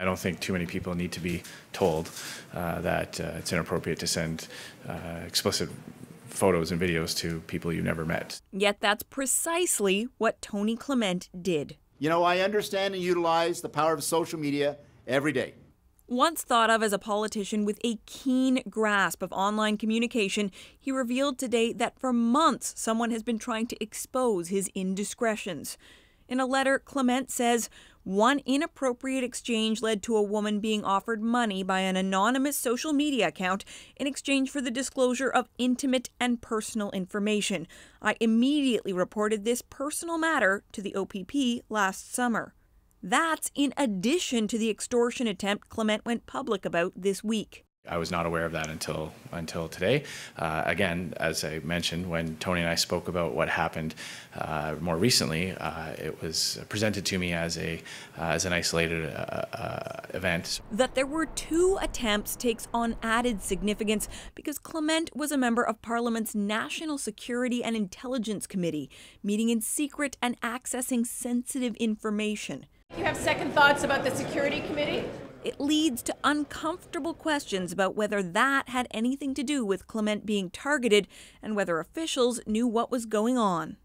I don't think too many people need to be told uh, that uh, it's inappropriate to send uh, explicit photos and videos to people you never met. Yet that's precisely what Tony Clement did. You know, I understand and utilize the power of social media every day. Once thought of as a politician with a keen grasp of online communication, he revealed today that for months someone has been trying to expose his indiscretions. In a letter, Clement says one inappropriate exchange led to a woman being offered money by an anonymous social media account in exchange for the disclosure of intimate and personal information. I immediately reported this personal matter to the OPP last summer. That's in addition to the extortion attempt Clement went public about this week. I was not aware of that until until today. Uh, again, as I mentioned, when Tony and I spoke about what happened uh, more recently, uh, it was presented to me as a uh, as an isolated uh, uh, event. That there were two attempts takes on added significance because Clement was a member of Parliament's National Security and Intelligence Committee, meeting in secret and accessing sensitive information. You have second thoughts about the Security Committee? It leads to uncomfortable questions about whether that had anything to do with Clement being targeted and whether officials knew what was going on.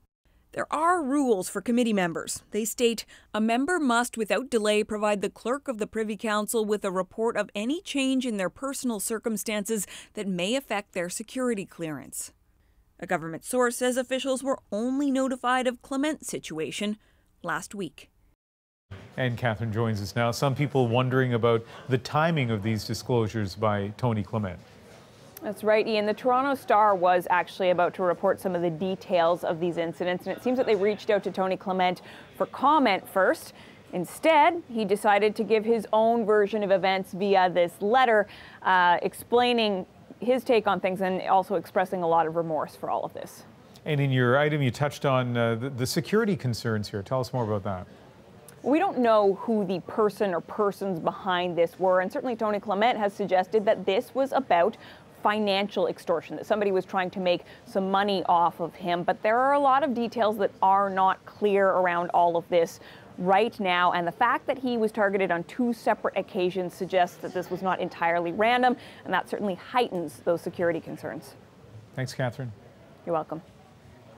There are rules for committee members. They state a member must, without delay, provide the clerk of the Privy Council with a report of any change in their personal circumstances that may affect their security clearance. A government source says officials were only notified of Clement's situation last week. And Catherine joins us now. Some people wondering about the timing of these disclosures by Tony Clement. That's right, Ian. The Toronto Star was actually about to report some of the details of these incidents, and it seems that they reached out to Tony Clement for comment first. Instead, he decided to give his own version of events via this letter uh, explaining his take on things and also expressing a lot of remorse for all of this. And in your item, you touched on uh, the, the security concerns here. Tell us more about that. We don't know who the person or persons behind this were, and certainly Tony Clement has suggested that this was about financial extortion, that somebody was trying to make some money off of him. But there are a lot of details that are not clear around all of this right now. And the fact that he was targeted on two separate occasions suggests that this was not entirely random, and that certainly heightens those security concerns. Thanks, Catherine. You're welcome.